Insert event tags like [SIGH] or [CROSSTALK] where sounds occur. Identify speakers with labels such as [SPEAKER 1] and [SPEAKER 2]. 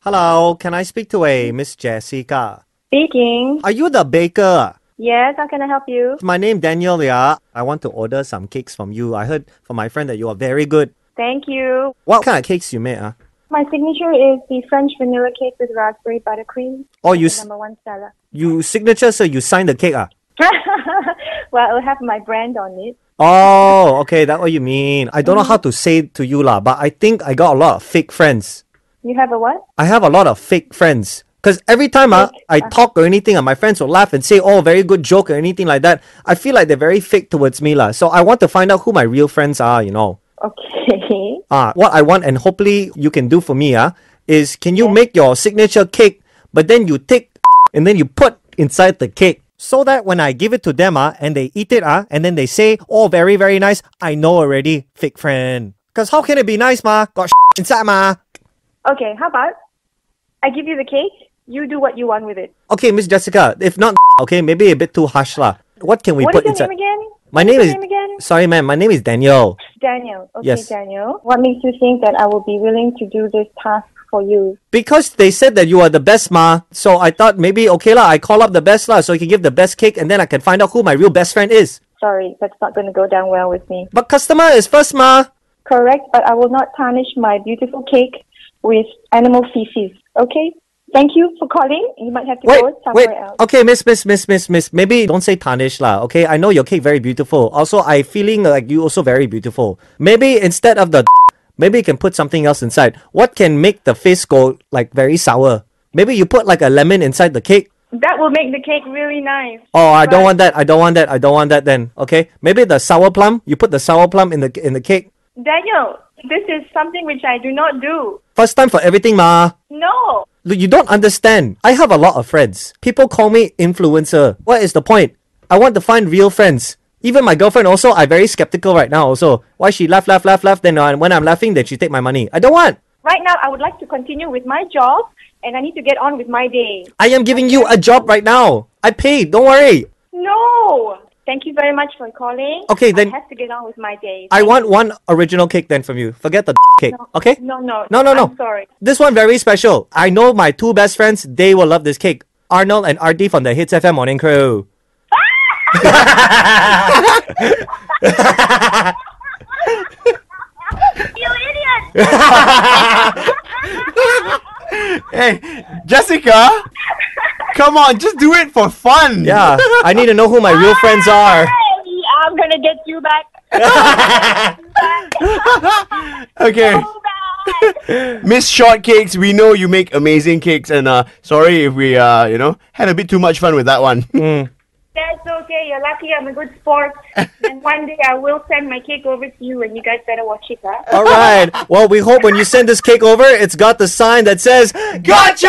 [SPEAKER 1] Hello, can I speak to a Miss Jessica?
[SPEAKER 2] Speaking.
[SPEAKER 1] Are you the baker?
[SPEAKER 2] Yes, how can I help you?
[SPEAKER 1] My name Daniel, yeah. I want to order some cakes from you. I heard from my friend that you are very good.
[SPEAKER 2] Thank you.
[SPEAKER 1] What kind of cakes you make, ah?
[SPEAKER 2] My signature is the French vanilla cake with raspberry buttercream.
[SPEAKER 1] Oh, you
[SPEAKER 2] number one seller.
[SPEAKER 1] you signature, so you sign the cake, ah? [LAUGHS]
[SPEAKER 2] well, it'll have my brand on it.
[SPEAKER 1] Oh, okay, that's what you mean. I don't know how to say it to you, lah, but I think I got a lot of fake friends.
[SPEAKER 2] You have a what?
[SPEAKER 1] I have a lot of fake friends. Because every time
[SPEAKER 2] Fake,
[SPEAKER 1] I talk or anything, ah, my friends will laugh and say, oh, very good joke or anything like that. I feel like they're very fake towards me. lah. So I want to find out who my real friends are, you know.
[SPEAKER 2] Okay. [LAUGHS]
[SPEAKER 1] Ah, what I want and hopefully you can do for me ah, is can you make your signature cake, but then you take [LAUGHS] and then you put inside the cake. So that when I give it to them ah, and they eat it ah, and then they say, oh, very, very nice, I know already, fake friend. Because how can it be nice ma? Got [LAUGHS] inside ma.
[SPEAKER 2] Okay, how about I give you the cake, you do what you want with it.
[SPEAKER 1] Okay, Miss Jessica, if not, [LAUGHS] okay, maybe a bit too harsh lah. What can we
[SPEAKER 2] What
[SPEAKER 1] put
[SPEAKER 2] is your
[SPEAKER 1] inside?
[SPEAKER 2] name again?
[SPEAKER 1] My name is
[SPEAKER 2] name again?
[SPEAKER 1] sorry, ma'am. My name is Daniel.
[SPEAKER 2] Daniel. Okay,
[SPEAKER 1] Yes.
[SPEAKER 2] Daniel. What makes you think that I will be willing to do this task for you?
[SPEAKER 1] Because they said that you are the best, ma. So I thought maybe okay lah. I call up the best lah, so you can give the best cake, and then I can find out who my real best friend is.
[SPEAKER 2] Sorry, that's not going to go down well with me.
[SPEAKER 1] But customer is first, ma.
[SPEAKER 2] Correct, but I will not tarnish my beautiful cake with animal feces. Okay? Thank you for calling. You might have to
[SPEAKER 1] Wait,
[SPEAKER 2] go somewhere
[SPEAKER 1] wait.
[SPEAKER 2] else.
[SPEAKER 1] Okay, miss, miss, miss, miss, miss. Maybe don't say tarnish lah. Okay, I know your cake very beautiful. Also, I feeling like you also very beautiful. Maybe instead of the, maybe you can put something else inside. What can make the face go like very sour? Maybe you put like a lemon inside the cake.
[SPEAKER 2] That will make the cake really nice.
[SPEAKER 1] Oh, I don't want that. I don't want that. I don't want that. Then okay, maybe the sour plum. You put the sour plum in the in the cake.
[SPEAKER 2] Daniel, this is something which I do not do.
[SPEAKER 1] First time for everything, ma.
[SPEAKER 2] No.
[SPEAKER 1] Look, you don't understand. I have a lot of friends. People call me influencer. What is the point? I want to find real friends. Even my girlfriend also, I'm very skeptical right now also. Why she laugh, laugh, laugh, laugh, then when I'm laughing, then she take my money. I don't want.
[SPEAKER 2] Right now, I would like to continue with my job, and I need to get on with my day.
[SPEAKER 1] I am giving you a job right now. I paid, don't worry.
[SPEAKER 2] Thank you very much for calling.
[SPEAKER 1] Okay, then-
[SPEAKER 2] I have to get on with my day.
[SPEAKER 1] I want one original cake then from you. Forget the [LAUGHS] cake, okay?
[SPEAKER 2] No, no.
[SPEAKER 1] No, no, no.
[SPEAKER 2] I'm sorry.
[SPEAKER 1] This one very special. I know my two best friends, they will love this cake. Arnold and RD from the Hitz FM Morning Crew. [LAUGHS]
[SPEAKER 2] You idiot! [LAUGHS]
[SPEAKER 3] Hey, Jessica! Come on, just do it for fun.
[SPEAKER 1] Yeah, I need to know who my real friends are.
[SPEAKER 2] Hey, I'm gonna get you back. [LAUGHS]
[SPEAKER 3] Okay.
[SPEAKER 2] Go back.
[SPEAKER 3] Miss Shortcakes, we know you make amazing cakes, and uh, sorry if we, uh, you know, had a bit too much fun with that one. [LAUGHS]
[SPEAKER 2] That's okay. You're lucky. I'm a good sport. and one day I will send my cake over to you, and you guys better watch it, huh?
[SPEAKER 1] All right. Well, we hope when you send this cake over, it's got the sign that says, Gotcha!